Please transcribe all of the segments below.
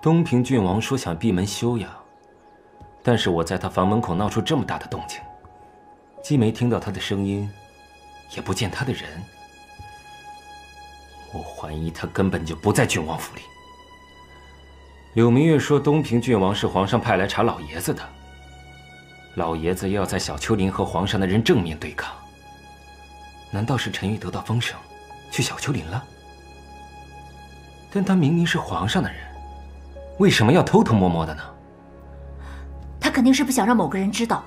东平郡王说想闭门休养，但是我在他房门口闹出这么大的动静，既没听到他的声音，也不见他的人，我怀疑他根本就不在郡王府里。柳明月说东平郡王是皇上派来查老爷子的，老爷子要在小丘陵和皇上的人正面对抗。难道是陈玉得到风声，去小丘陵了？但他明明是皇上的人。为什么要偷偷摸摸的呢？他肯定是不想让某个人知道。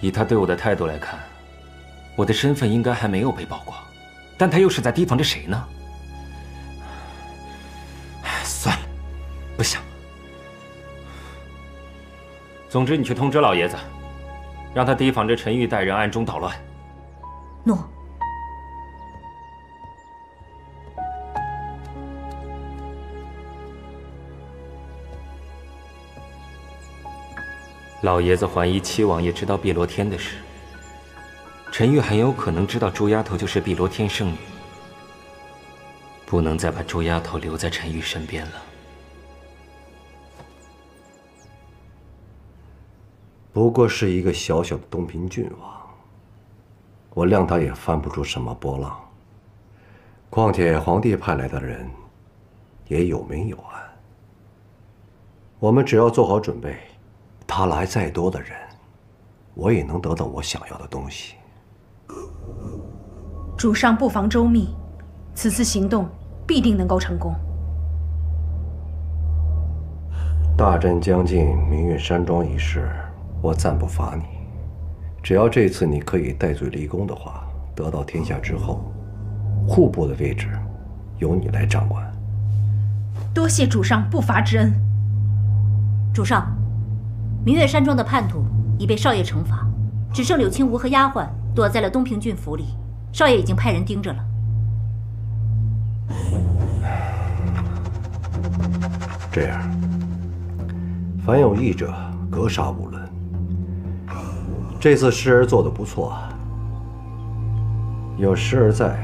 以他对我的态度来看，我的身份应该还没有被曝光，但他又是在提防着谁呢？算了，不想。总之，你去通知老爷子，让他提防着陈玉带人暗中捣乱。诺。老爷子怀疑七王爷知道碧罗天的事，陈玉很有可能知道朱丫头就是碧罗天圣女，不能再把朱丫头留在陈玉身边了。不过是一个小小的东平郡王，我谅他也翻不出什么波浪。况且皇帝派来的人也有明有暗，我们只要做好准备。他来再多的人，我也能得到我想要的东西。主上布防周密，此次行动必定能够成功。大战将近，明月山庄一事，我暂不罚你。只要这次你可以戴罪立功的话，得到天下之后，户部的位置由你来掌管。多谢主上不罚之恩。主上。明月山庄的叛徒已被少爷惩罚，只剩柳青梧和丫鬟躲在了东平郡府里。少爷已经派人盯着了。这样，凡有意者，格杀勿论。这次诗儿做的不错，有诗儿在，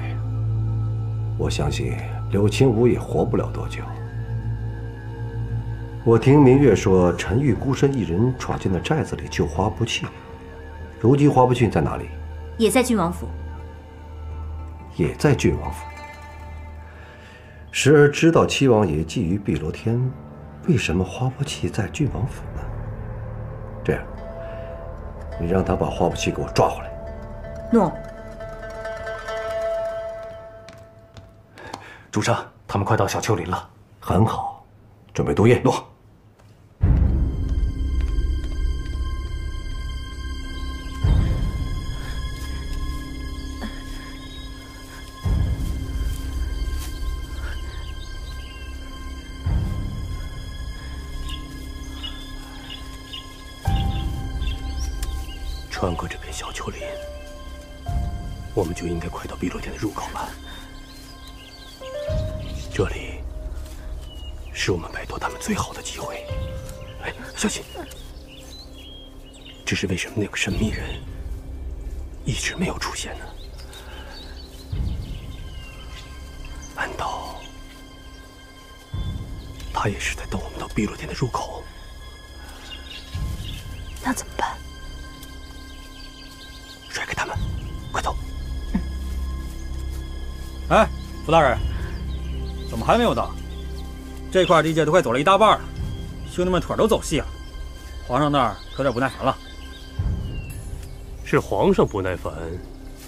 我相信柳青梧也活不了多久。我听明月说，陈玉孤身一人闯进了寨子里救花不弃。如今花不弃在哪里？也在郡王府。也在郡王府。时而知道七王爷觊觎碧螺天，为什么花不弃在郡王府呢？这样，你让他把花不弃给我抓回来。诺。主上，他们快到小丘陵了。很好，准备毒液。诺。哎，傅大人，怎么还没有到？这块地界都快走了一大半了，兄弟们腿都走细了，皇上那儿可有点不耐烦了。是皇上不耐烦，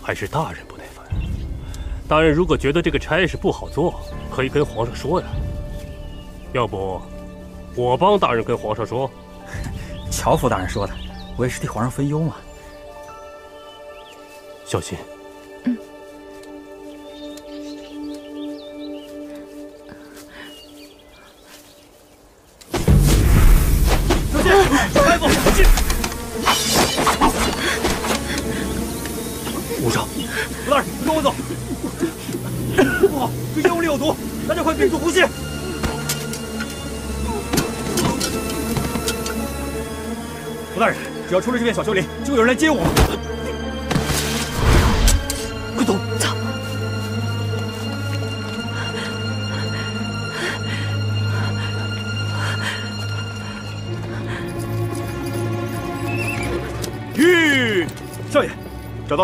还是大人不耐烦？大人如果觉得这个差事不好做，可以跟皇上说呀。要不，我帮大人跟皇上说。乔府大人说的，我也是替皇上分忧嘛。小心！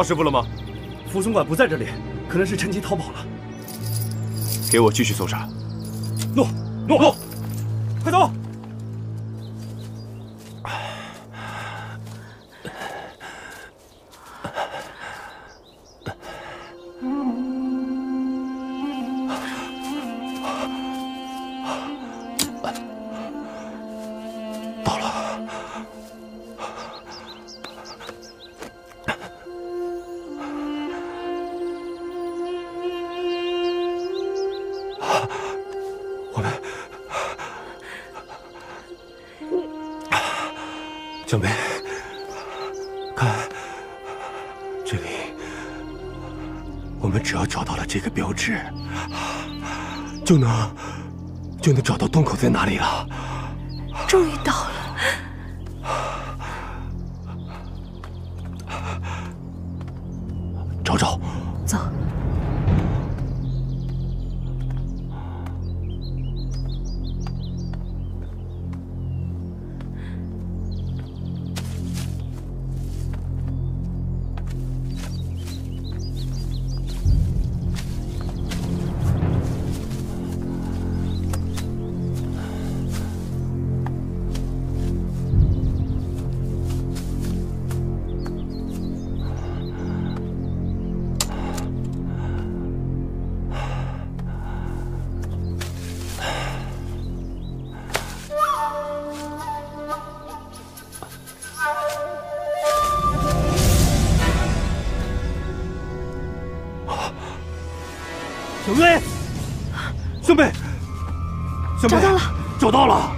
到师傅了吗？副总管不在这里，可能是趁机逃跑了。给我继续搜查。诺，诺，诺，快走！洞口在哪里了。找到了，找到了，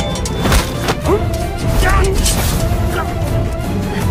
终于找到你了！哇！走！快走！快走！追！哇！小美！想和我同归于尽，真是异想天开。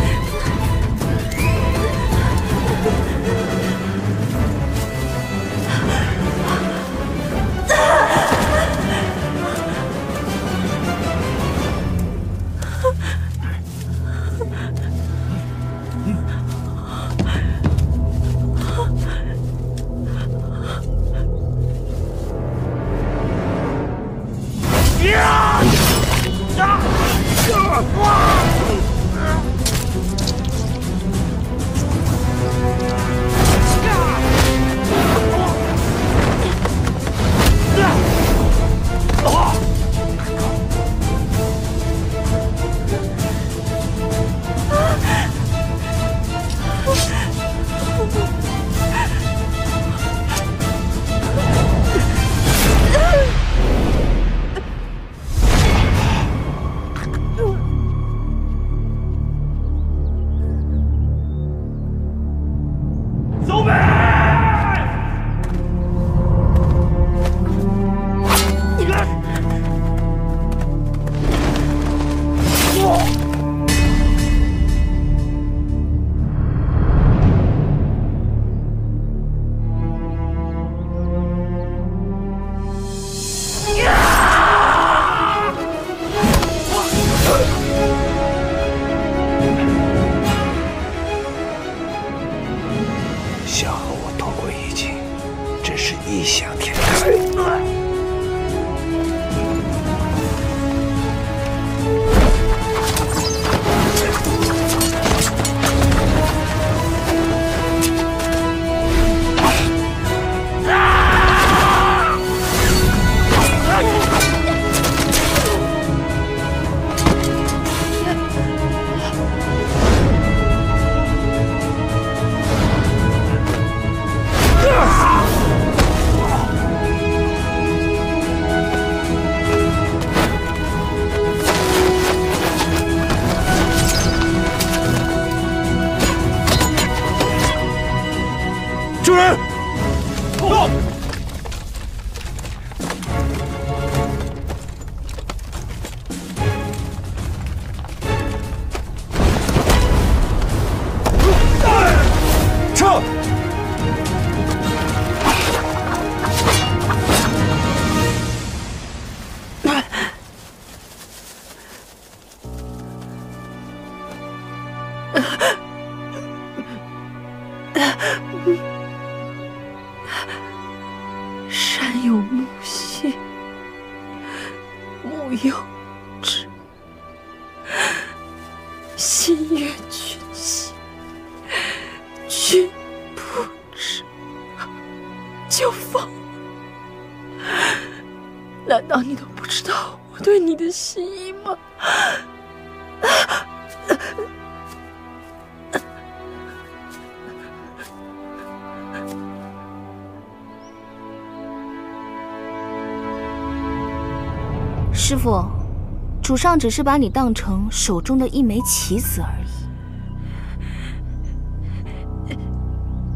主上只是把你当成手中的一枚棋子而已。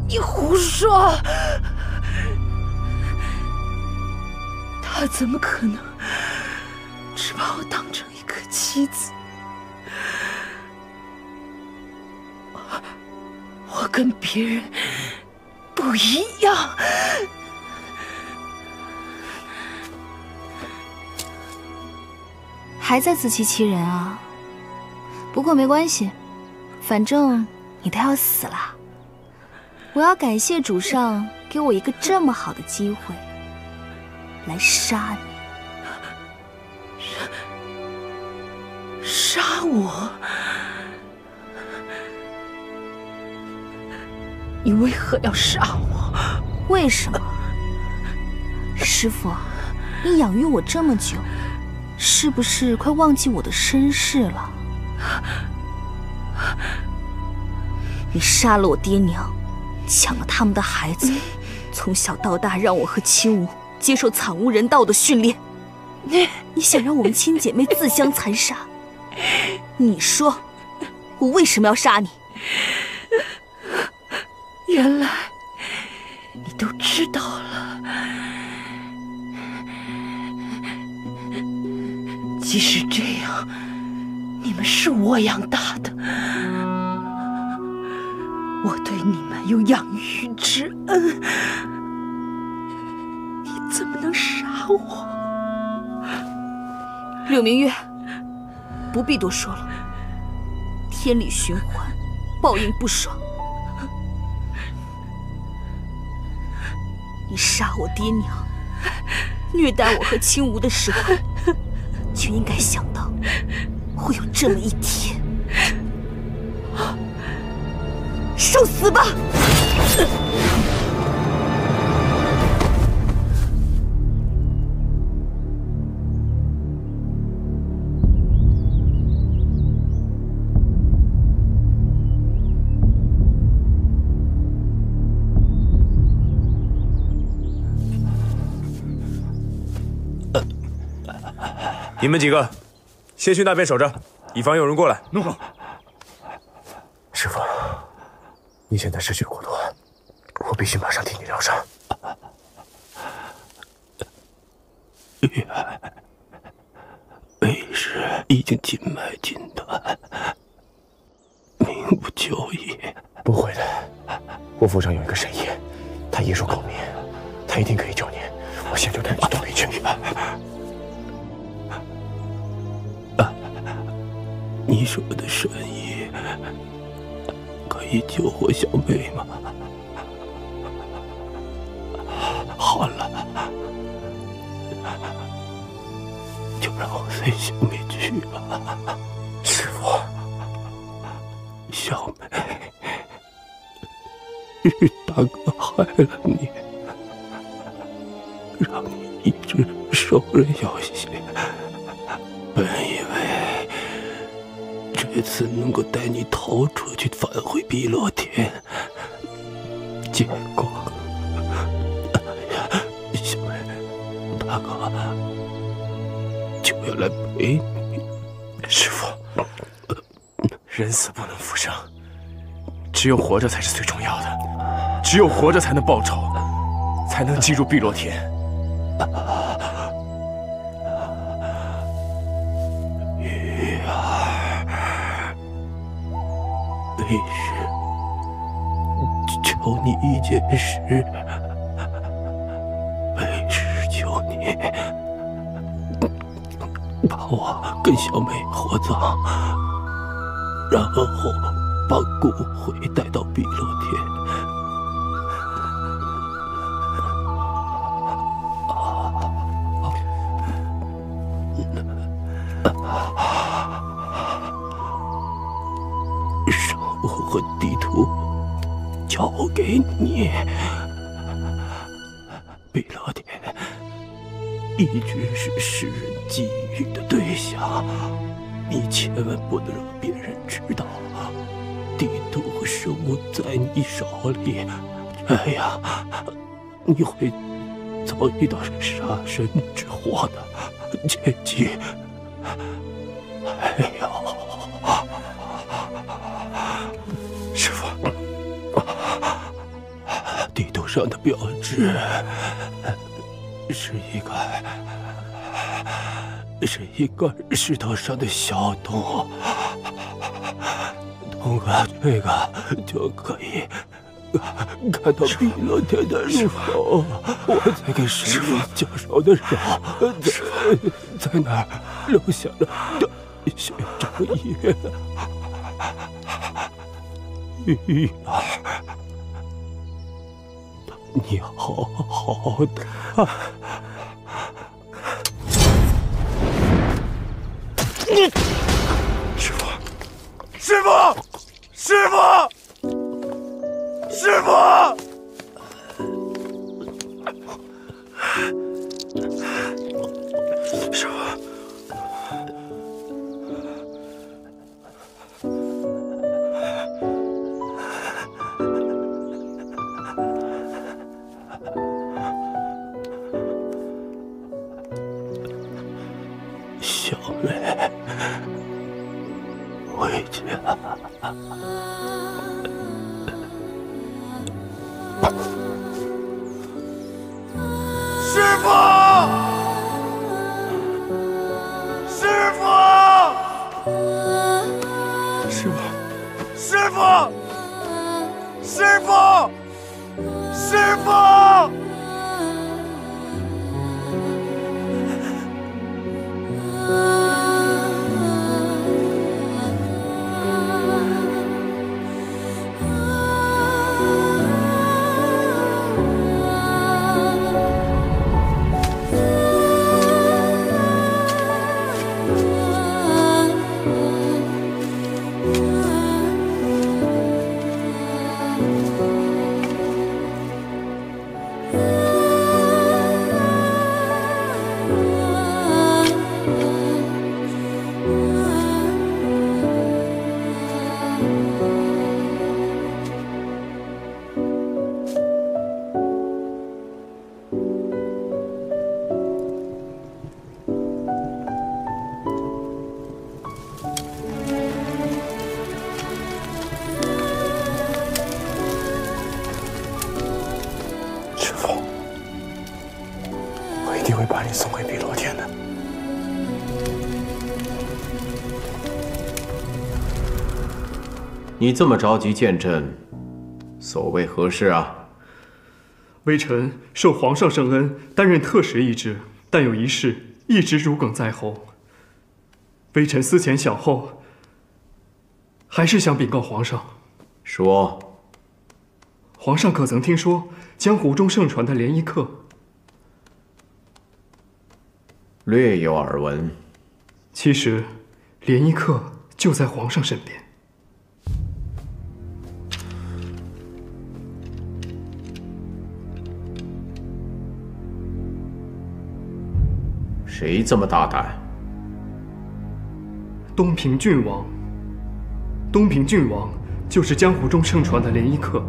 你胡说！他怎么可能只把我当成一颗棋子？我我跟别人不一样。还在自欺欺人啊！不过没关系，反正你都要死了。我要感谢主上给我一个这么好的机会，来杀你。杀杀我？你为何要杀我？为什么？师傅，你养育我这么久。是不是快忘记我的身世了？你杀了我爹娘，抢了他们的孩子，从小到大让我和青梧接受惨无人道的训练。你你想让我们亲姐妹自相残杀？你说，我为什么要杀你？原来你都知道了。即使这样，你们是我养大的，我对你们有养育之恩，你怎么能杀我？柳明月，不必多说了，天理循环，报应不爽。你杀我爹娘，虐待我和青梧的时候。就应该想到会有这么一天，受死吧！你们几个，先去那边守着，以防有人过来。诺。师傅，你现在失血过多，我必须马上替你疗伤。为师已经筋脉尽断，命不久矣。不会的，我府上有一个神医，他医术高明，他一定可以救你。我现在就带你去洞里去。你说的神医可以救活小妹吗？好了，就让我随小妹去吧。师傅，小妹，是大哥害了你，让你一直受人要挟。这次能够带你逃出去，返回碧落天，结果，小妹，大哥就要来陪你。师傅，人死不能复生，只有活着才是最重要的，只有活着才能报仇，才能进入碧落天。师求你一件事，为师求你把我跟小妹火葬，然后把骨灰带到碧落天。和地图交给你，碧罗天一直是世人觊觎的对象，你千万不能让别人知道地图和生物在你手里。哎呀，你会遭遇到杀身之祸的，切记！上的标志是一个是一个石头上的小洞，通过这个就可以。看到碧落天的入口，我在给神灵交手的时候，在在那儿留下了血章印。玉儿，你好好的。师傅，师傅，师傅。师傅，啊啊啊啊你这么着急见朕，所谓何事啊？微臣受皇上圣恩，担任特使一职，但有一事一直如鲠在喉。微臣思前想后，还是想禀告皇上。说。皇上可曾听说江湖中盛传的连衣客？略有耳闻。其实，连衣客就在皇上身边。谁这么大胆？东平郡王。东平郡王就是江湖中盛传的连衣客，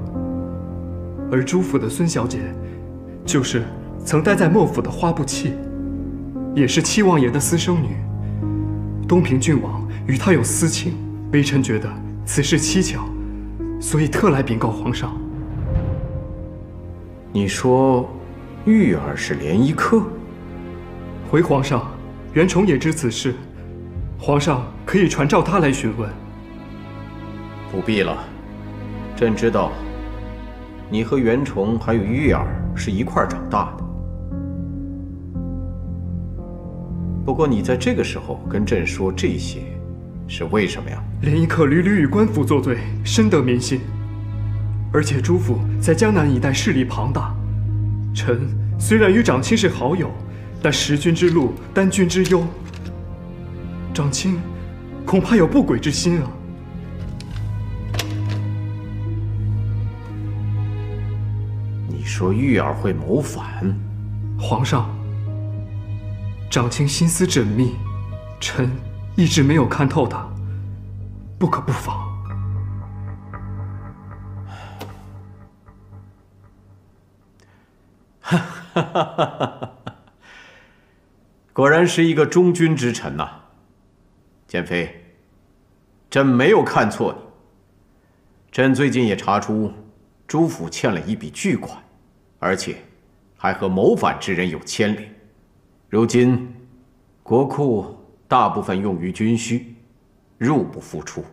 而朱府的孙小姐，就是曾待在莫府的花不弃，也是七王爷的私生女。东平郡王与她有私情，微臣觉得此事蹊跷，所以特来禀告皇上。你说，玉儿是连衣客？回皇上，袁崇也知此事，皇上可以传召他来询问。不必了，朕知道，你和袁崇还有玉儿是一块长大的。不过你在这个时候跟朕说这些，是为什么呀？涟漪客屡屡与官府作对，深得民心，而且朱府在江南一带势力庞大，臣虽然与长卿是好友。但识君之路，担君之忧。长卿，恐怕有不轨之心啊！你说玉儿会谋反？皇上，长卿心思缜密，臣一直没有看透他，不可不防。哈哈哈哈果然是一个忠君之臣呐，简妃，朕没有看错你。朕最近也查出，朱府欠了一笔巨款，而且还和谋反之人有牵连。如今国库大部分用于军需，入不敷出，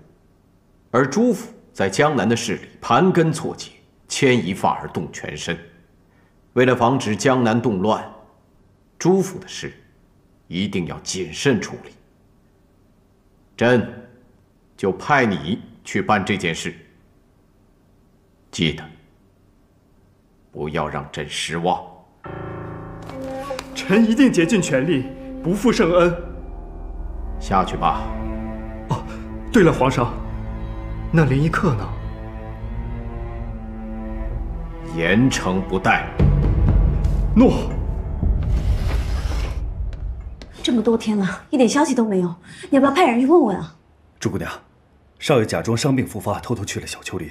而朱府在江南的势力盘根错节，牵一发而动全身。为了防止江南动乱，朱府的事。一定要谨慎处理。朕就派你去办这件事，记得不要让朕失望。臣一定竭尽全力，不负圣恩。下去吧。哦，对了，皇上，那林一客呢？严惩不贷。诺。么多天了，一点消息都没有，你要不要派人去问问啊？朱姑娘，少爷假装伤病复发，偷偷去了小丘陵。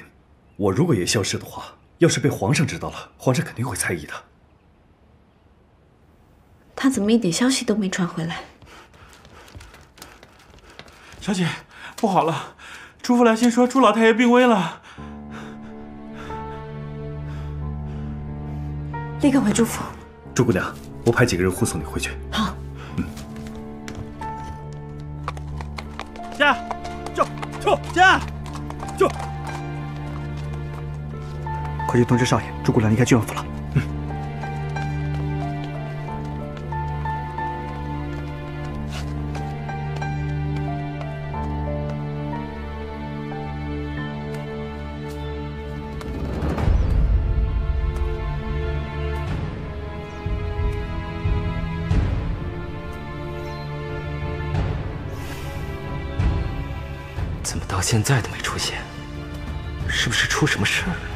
我如果也消失的话，要是被皇上知道了，皇上肯定会猜疑的。他怎么一点消息都没传回来？小姐，不好了，朱父来信说朱老太爷病危了。立刻回朱府。朱姑娘，我派几个人护送你回去。好。驾，驾！快去通知少爷，朱姑娘离开郡王府了。现在都没出现，是不是出什么事儿了？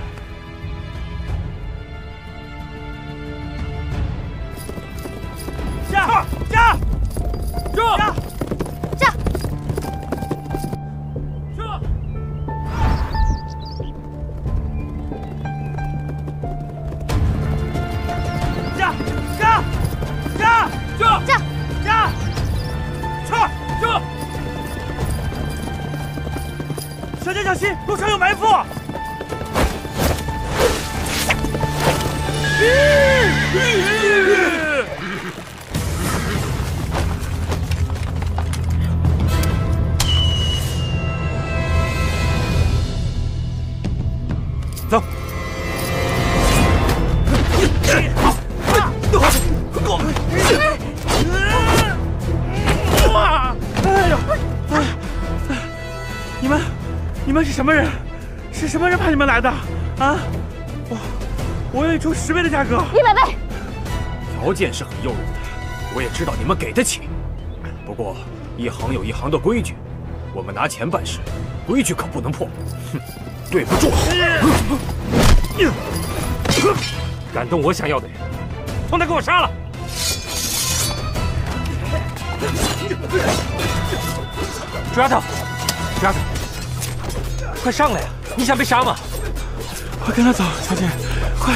我愿意出十倍的价格，一百倍。条件是很诱人的，我也知道你们给得起。不过一行有一行的规矩，我们拿钱办事，规矩可不能破。哼，对不住。敢动我想要的人，通通给我杀了！朱丫头，朱丫头。快上来呀！你想被杀吗？快跟他走，小姐，快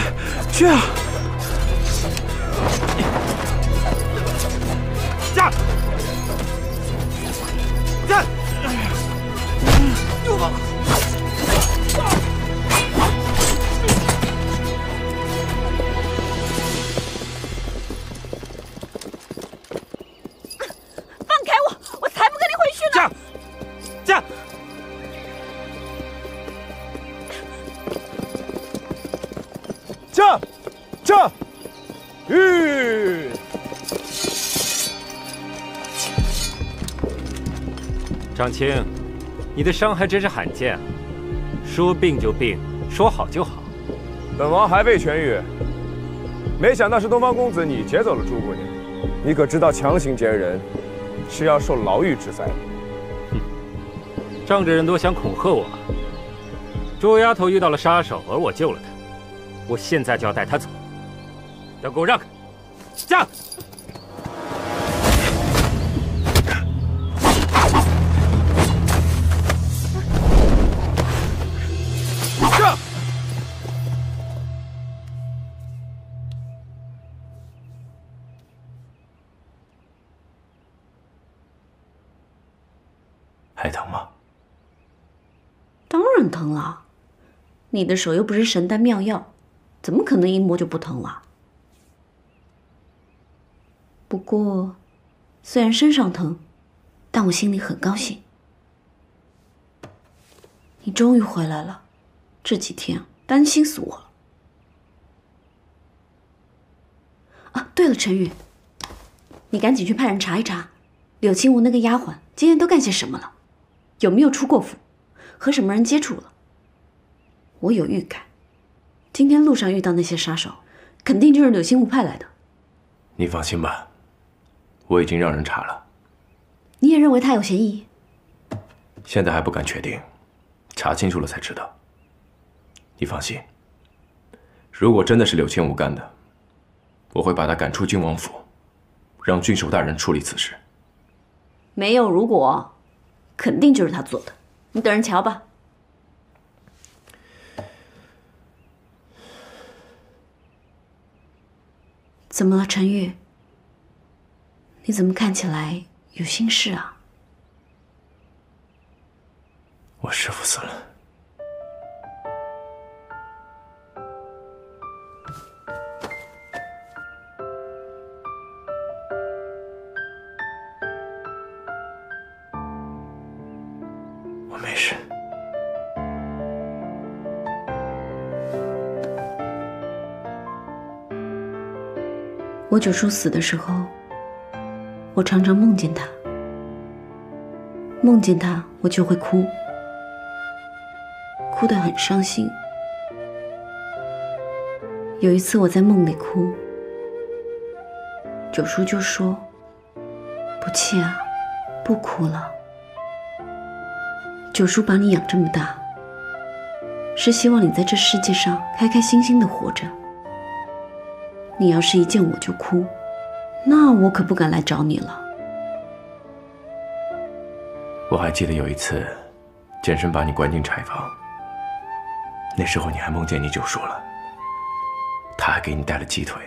去啊！长青，你的伤还真是罕见啊！说病就病，说好就好。本王还未痊愈，没想到是东方公子你劫走了朱姑娘。你可知道强行劫人是要受牢狱之灾？哼，仗着人多想恐吓我。朱丫头遇到了杀手，而我救了她，我现在就要带她走。都给我让开！还疼吗？当然疼了，你的手又不是神丹妙药，怎么可能一摸就不疼了？不过，虽然身上疼，但我心里很高兴。你终于回来了，这几天担心死我了。啊，对了，陈宇，你赶紧去派人查一查，柳青梧那个丫鬟今天都干些什么了，有没有出过府，和什么人接触了？我有预感，今天路上遇到那些杀手，肯定就是柳青梧派来的。你放心吧，我已经让人查了，你也认为他有嫌疑？现在还不敢确定，查清楚了才知道。你放心，如果真的是柳青武干的，我会把他赶出郡王府，让郡守大人处理此事。没有如果，肯定就是他做的。你等着瞧吧。怎么了，陈玉？你怎么看起来有心事啊？我师父死了，我九叔死的时候，我常常梦见他，梦见他我就会哭，哭得很伤心。有一次我在梦里哭，九叔就说：“不气啊，不哭了。”九叔把你养这么大，是希望你在这世界上开开心心的活着。你要是一见我就哭，那我可不敢来找你了。我还记得有一次，健身把你关进柴房，那时候你还梦见你九叔了，他还给你带了鸡腿。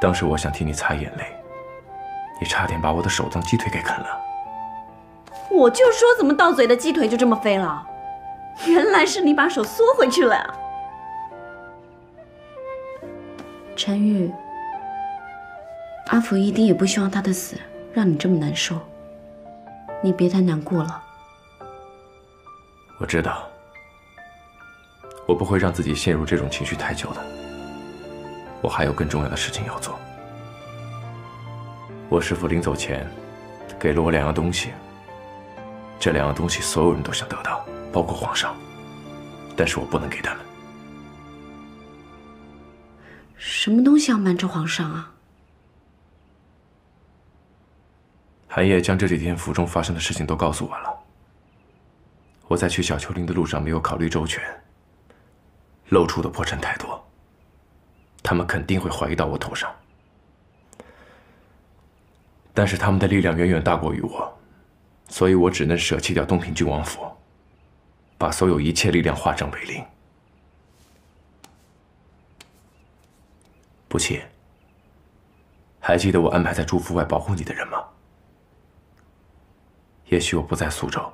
当时我想替你擦眼泪，你差点把我的手当鸡腿给啃了。我就说怎么到嘴的鸡腿就这么飞了，原来是你把手缩回去了呀。陈玉，阿福一定也不希望他的死让你这么难受，你别太难过了。我知道，我不会让自己陷入这种情绪太久的。我还有更重要的事情要做。我师父临走前给了我两样东西，这两样东西所有人都想得到，包括皇上，但是我不能给他们。什么东西要瞒着皇上啊？寒夜将这几天府中发生的事情都告诉我了。我在去小丘陵的路上没有考虑周全，露出的破绽太多，他们肯定会怀疑到我头上。但是他们的力量远远大过于我，所以我只能舍弃掉东平郡王府，把所有一切力量化整为零。不弃，还记得我安排在朱府外保护你的人吗？也许我不在苏州，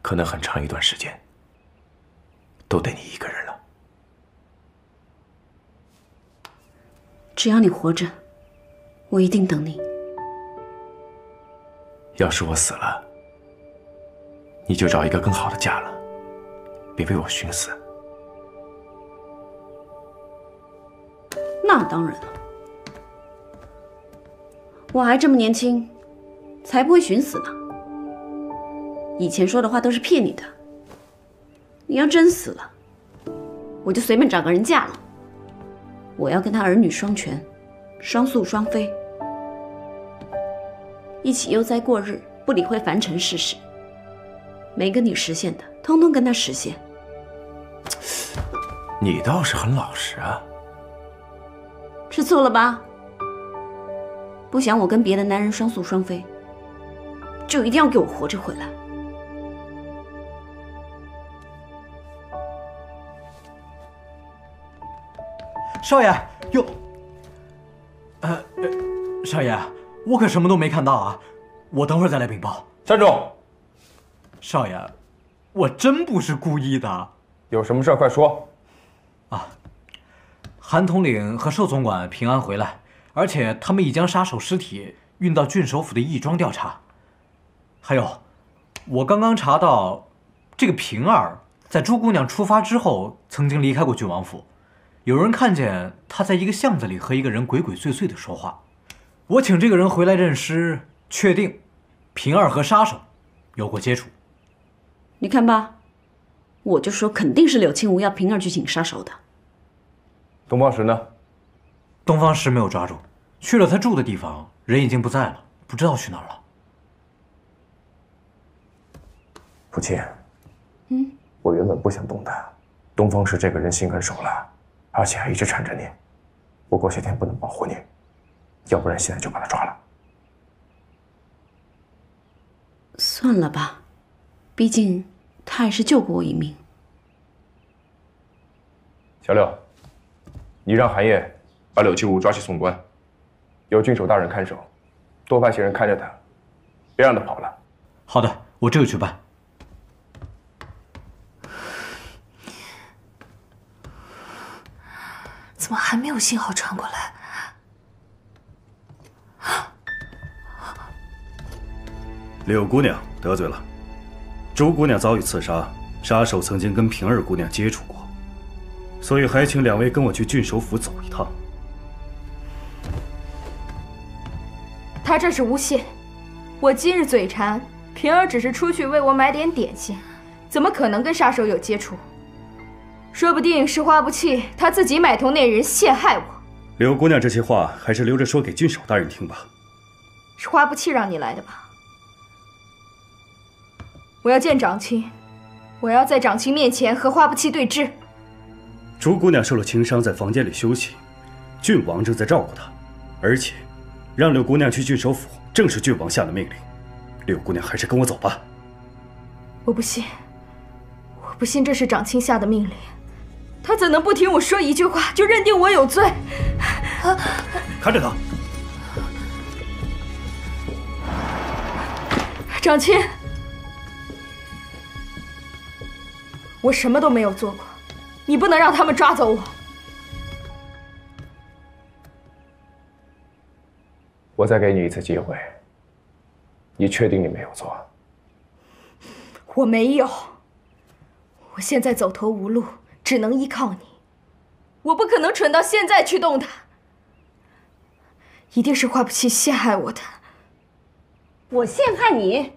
可能很长一段时间都得你一个人了。只要你活着，我一定等你。要是我死了，你就找一个更好的嫁了，别为我寻死。那当然了，我还这么年轻，才不会寻死呢。以前说的话都是骗你的。你要真死了，我就随便找个人嫁了。我要跟他儿女双全，双宿双飞，一起悠哉过日，不理会凡尘世事。没跟你实现的，通通跟他实现。你倒是很老实啊。是错了吧？不想我跟别的男人双宿双飞，就一定要给我活着回来。少爷，哟，呃，呃少爷，我可什么都没看到啊，我等会儿再来禀报。站住！少爷，我真不是故意的。有什么事快说。韩统领和寿总管平安回来，而且他们已将杀手尸体运到郡守府的义庄调查。还有，我刚刚查到，这个平儿在朱姑娘出发之后曾经离开过郡王府。有人看见他在一个巷子里和一个人鬼鬼祟祟的说话，我请这个人回来认尸，确定平儿和杀手有过接触。你看吧，我就说肯定是柳青梧要平儿去请杀手的。东方石呢？东方石没有抓住，去了他住的地方，人已经不在了，不知道去哪儿了。父亲，嗯，我原本不想动他，东方石这个人心狠手辣。而且还一直缠着你，我过些天不能保护你，要不然现在就把他抓了。算了吧，毕竟他还是救过我一命。小六，你让韩烨把柳青梧抓去送官，由郡守大人看守，多派些人看着他，别让他跑了。好的，我这就去办。怎么还没有信号传过来？柳姑娘得罪了，朱姑娘遭遇刺杀，杀手曾经跟平儿姑娘接触过，所以还请两位跟我去郡守府走一趟。他这是诬陷，我今日嘴馋，平儿只是出去为我买点点心，怎么可能跟杀手有接触？说不定是花不弃他自己买通那人陷害我。柳姑娘这些话还是留着说给郡守大人听吧。是花不弃让你来的吧？我要见长青，我要在长青面前和花不弃对峙。朱姑娘受了轻伤，在房间里休息，郡王正在照顾她，而且让柳姑娘去郡守府，正是郡王下的命令。柳姑娘还是跟我走吧。我不信，我不信这是长青下的命令。他怎能不听我说一句话就认定我有罪？看着他，长青，我什么都没有做过，你不能让他们抓走我。我再给你一次机会，你确定你没有错？我没有，我现在走投无路。只能依靠你，我不可能蠢到现在去动他。一定是花不弃陷害我的。我陷害你？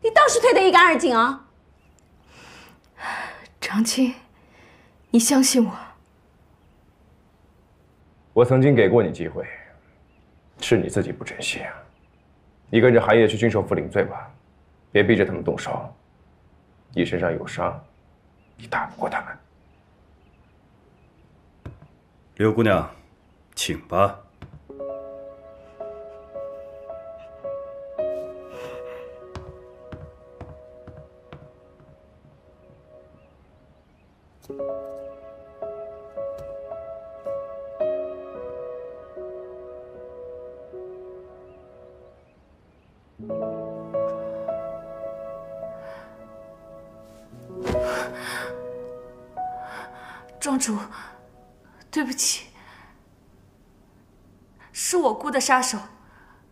你倒是退得一干二净啊！长青，你相信我。我曾经给过你机会，是你自己不珍惜啊！你跟着韩烨去军首府领罪吧，别逼着他们动手。你身上有伤。你打不过他们，刘姑娘，请吧。杀手，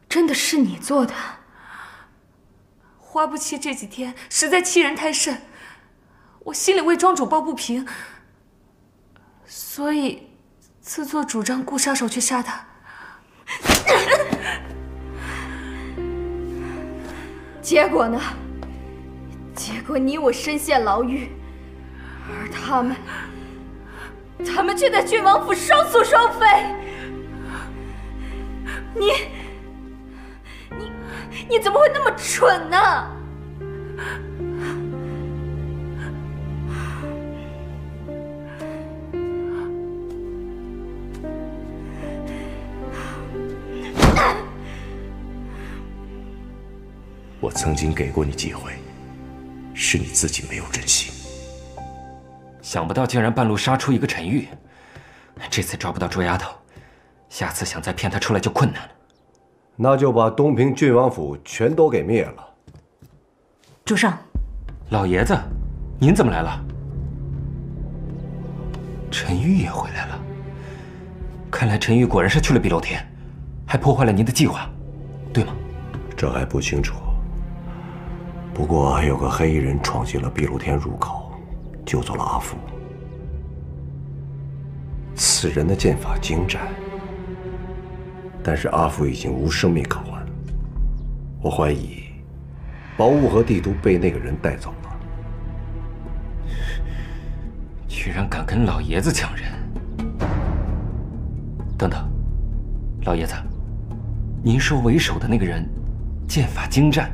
真的是你做的。花不弃这几天实在欺人太甚，我心里为庄主抱不平，所以自作主张雇杀手去杀他。结果呢？结果你我身陷牢狱，而他们……他们却在郡王府双宿双飞，你你你怎么会那么蠢呢？我曾经给过你机会是你自己没有珍惜。想不到竟然半路杀出一个陈玉这次抓不到朱丫头。下次想再骗他出来就困难了。那就把东平郡王府全都给灭了。主上，老爷子，您怎么来了？陈玉也回来了。看来陈玉果然是去了碧楼天，还破坏了您的计划，对吗？这还不清楚。不过有个黑衣人闯进了碧楼天入口，救走了阿福。此人的剑法精湛，但是阿福已经无生命可还。我怀疑，宝物和帝都被那个人带走了。居然敢跟老爷子抢人！等等，老爷子，您说为首的那个人剑法精湛，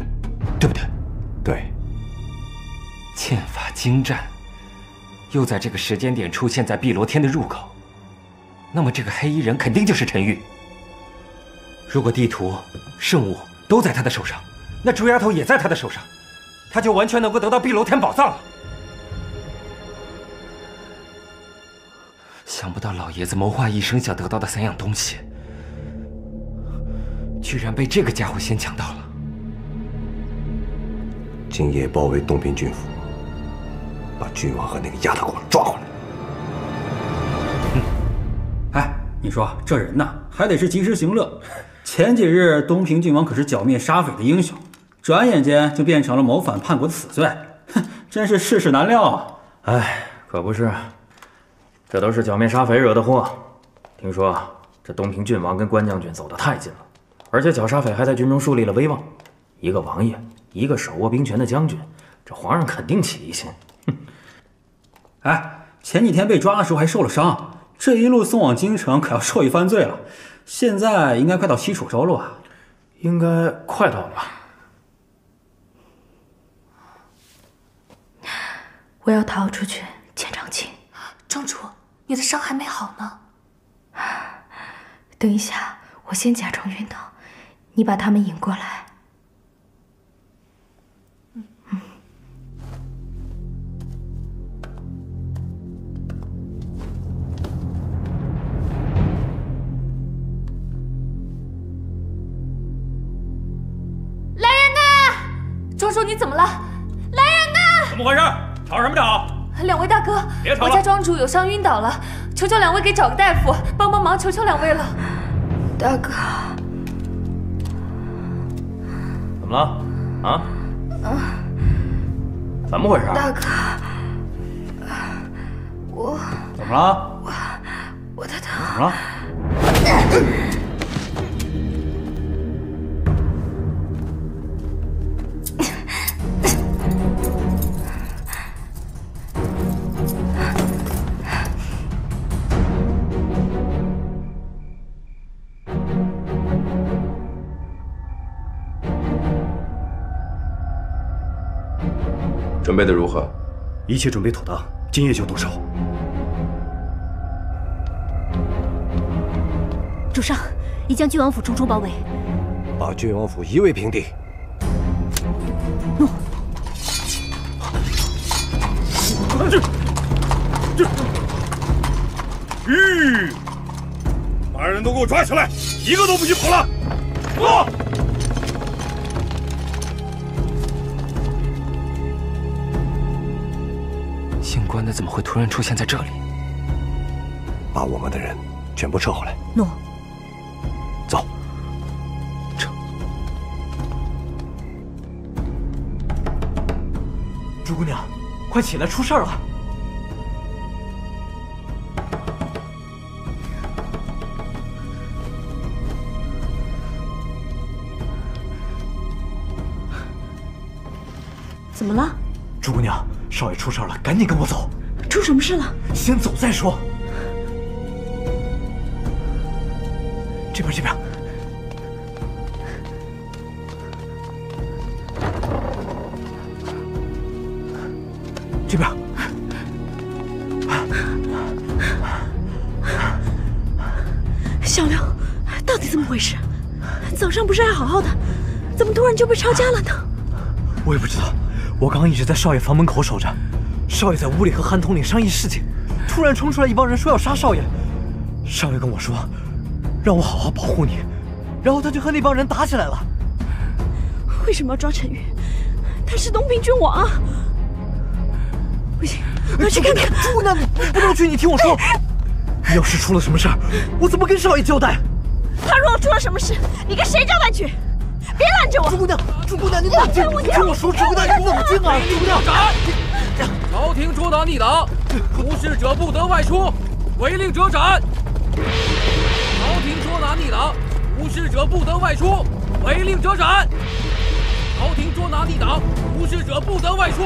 对不对？对。剑法精湛，又在这个时间点出现在碧罗天的入口，那么这个黑衣人肯定就是陈玉。如果地图、圣物都在他的手上，那朱丫头也在他的手上，他就完全能够得到碧楼天宝藏了。想不到老爷子谋划一生想得到的三样东西，居然被这个家伙先抢到了。今夜包围东平郡府，把郡王和那个丫头给我抓回来。哎，你说这人呐，还得是及时行乐。前几日东平郡王可是剿灭杀匪的英雄，转眼间就变成了谋反叛国的死罪，哼，真是世事难料啊！哎，可不是。这都是剿灭杀匪惹的祸。听说这东平郡王跟关将军走得太近了，而且剿杀匪还在军中树立了威望。一个王爷，一个手握兵权的将军，这皇上肯定起疑心。哼！哎，前几天被抓的时候还受了伤，这一路送往京城可要受一番罪了。现在应该快到西楚州了吧？应该快到了吧？我要逃出去见长青。庄主。你的伤还没好呢，等一下，我先假装晕倒，你把他们引过。来庄主，你怎么了？来人呐！怎么回事？吵什么吵？两位大哥，别吵我家庄主有伤晕倒了，求求两位给找个大夫帮帮忙，求求两位了。大哥，怎么了？啊？怎么回事？大哥，我怎么了？我我的头怎么了？准备的如何？一切准备妥当，今夜就动手。主上，已将郡王府重重包围，把郡王府夷为平地。诺。这这，吁！把人都给我抓起来，一个都不许跑了！诺。的怎么会突然出现在这里？把我们的人全部撤回来。诺。走。撤。朱姑娘，快起来，出事了！怎么了？朱姑娘。少爷出事了，赶紧跟我走。出什么事了？先走再说。这边，这边。这边。小刘，到底怎么回事？早上不是还好好的，怎么突然就被抄家了呢？我也不知道，我刚刚一直在少爷房门口守着，少爷在屋里和韩统领商议事情，突然冲出来一帮人说要杀少爷。少爷跟我说，让我好好保护你，然后他就和那帮人打起来了。为什么要抓陈宇？他是东平君王啊！不行，我要去看看。姑娘，你不能去，你听我说，你要是出了什么事儿，我怎么跟少爷交代？他如果出了什么事，你跟谁交代去？别拦着我！朱姑娘，朱姑娘，你冷静，你听我说，朱姑娘，你冷静啊！朱姑娘，朝廷捉拿逆党，无事者不得外出，违令者斩。朝廷捉拿逆党，无事者不得外出，违令者斩。朝廷捉拿逆党，无事者不得外出，